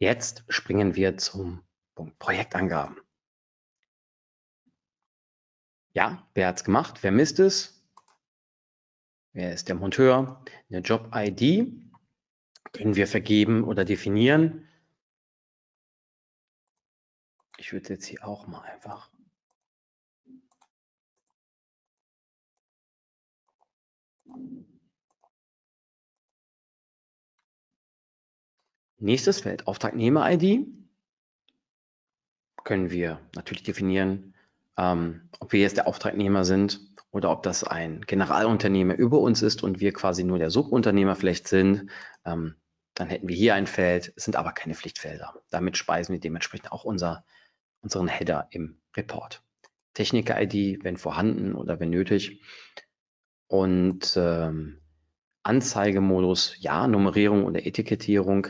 Jetzt springen wir zum Punkt Projektangaben. Ja, wer hat es gemacht? Wer misst es? Wer ist der Monteur? Eine Job-ID können wir vergeben oder definieren. Ich würde jetzt hier auch mal einfach Nächstes Feld, Auftragnehmer-ID. Können wir natürlich definieren, ähm, ob wir jetzt der Auftragnehmer sind oder ob das ein Generalunternehmer über uns ist und wir quasi nur der Subunternehmer vielleicht sind. Ähm, dann hätten wir hier ein Feld, es sind aber keine Pflichtfelder. Damit speisen wir dementsprechend auch unser, unseren Header im Report. Techniker-ID, wenn vorhanden oder wenn nötig. Und ähm, Anzeigemodus, ja, Nummerierung oder Etikettierung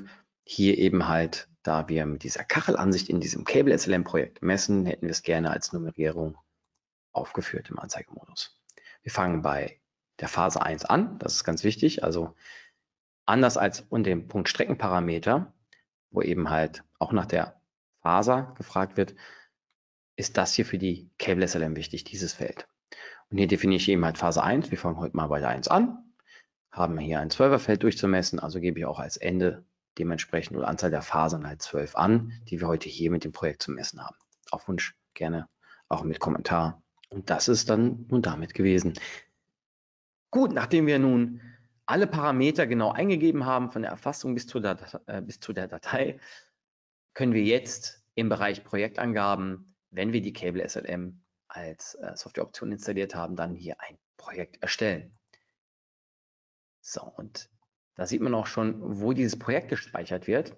hier eben halt, da wir mit dieser Kachelansicht in diesem Cable SLM Projekt messen, hätten wir es gerne als Nummerierung aufgeführt im Anzeigemodus. Wir fangen bei der Phase 1 an, das ist ganz wichtig. Also anders als unter dem Punkt Streckenparameter, wo eben halt auch nach der Faser gefragt wird, ist das hier für die Cable SLM wichtig, dieses Feld. Und hier definiere ich eben halt Phase 1. Wir fangen heute mal bei der 1 an, haben hier ein 12er Feld durchzumessen, also gebe ich auch als Ende dementsprechend oder Anzahl der Fasern halt 12 an, die wir heute hier mit dem Projekt zu messen haben. Auf Wunsch gerne auch mit Kommentar. Und das ist dann nun damit gewesen. Gut, nachdem wir nun alle Parameter genau eingegeben haben, von der Erfassung bis zu der, äh, bis zu der Datei, können wir jetzt im Bereich Projektangaben, wenn wir die Cable SLM als äh, Softwareoption installiert haben, dann hier ein Projekt erstellen. So, und da sieht man auch schon, wo dieses Projekt gespeichert wird.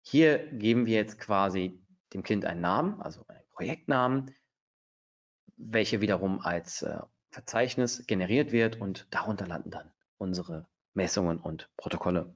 Hier geben wir jetzt quasi dem Kind einen Namen, also einen Projektnamen, welcher wiederum als äh, Verzeichnis generiert wird und darunter landen dann unsere Messungen und Protokolle.